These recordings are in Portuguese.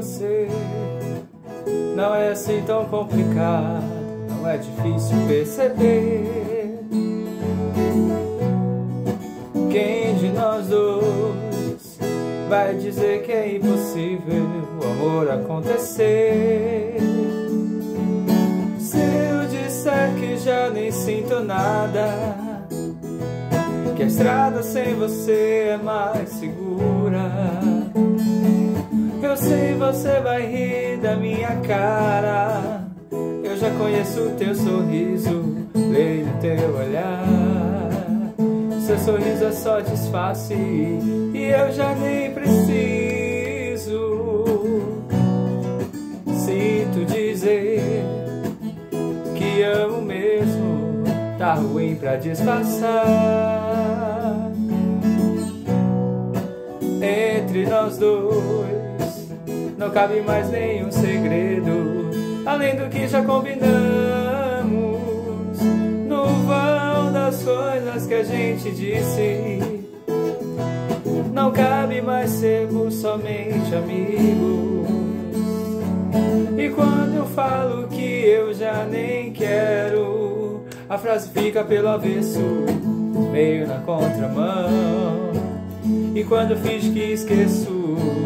você. Não é assim tão complicado, não é difícil perceber. Quem de nós dois vai dizer que é impossível o amor acontecer? Se eu disser que já nem sinto nada, que a estrada sem você é mais segura. Eu sei você vai rir da minha cara. Eu já conheço teu sorriso, leio teu olhar. Seu sorriso é só disfarce e eu já nem preciso. Sinto dizer que amo mesmo, tá ruim pra disfarçar. Entre nós dois não cabe mais nenhum segredo, além do que já combinamos. No vão das coisas que a gente disse, não cabe mais sermos somente amigos. E quando eu falo que eu já nem quero, a frase fica pelo avesso, meio na contramão. E quando finge que esqueço,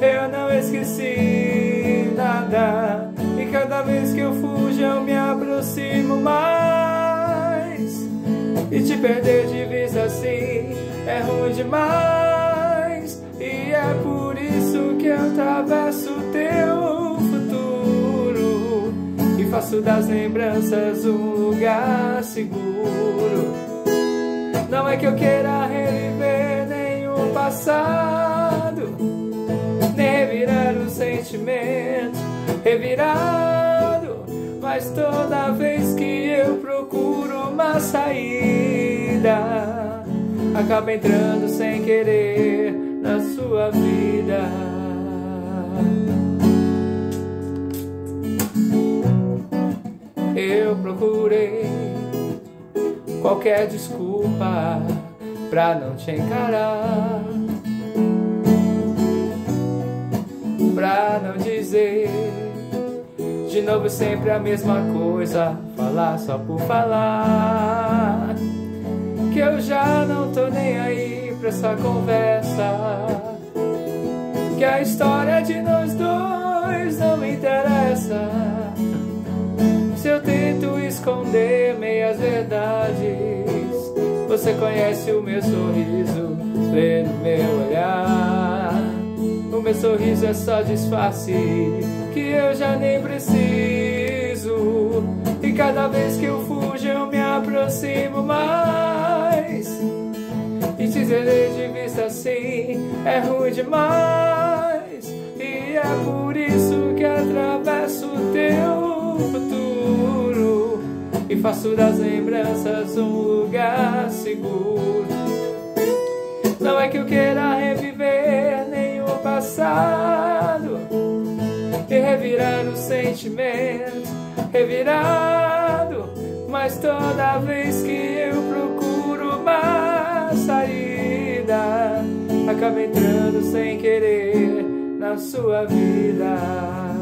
eu não esqueci nada. E cada vez que eu fujo, eu me aproximo mais. E te perder de vista assim é ruim demais. E é por isso que eu atravesso teu futuro. E faço das lembranças um lugar seguro. Não é que eu queira reviver nenhum passado revirar o sentimento revirado. Mas toda vez que eu procuro uma saída, acaba entrando sem querer na sua vida. Eu procurei qualquer desculpa pra não te encarar. Dizer de novo sempre a mesma coisa, falar só por falar. Que eu já não tô nem aí pra essa conversa. Que a história de nós dois não me interessa. Se eu tento esconder meias verdades, você conhece o meu sorriso, vê no meu olhar. Meu sorriso é só disfarce que eu já nem preciso. E cada vez que eu fujo eu me aproximo mais. E te perder de vista assim é ruim demais. E é por isso que atravesso o teu futuro. E faço das lembranças um lugar seguro. Revirar o sentimento, revirado. Mas toda vez que eu procuro uma saída, acaba entrando sem querer na sua vida.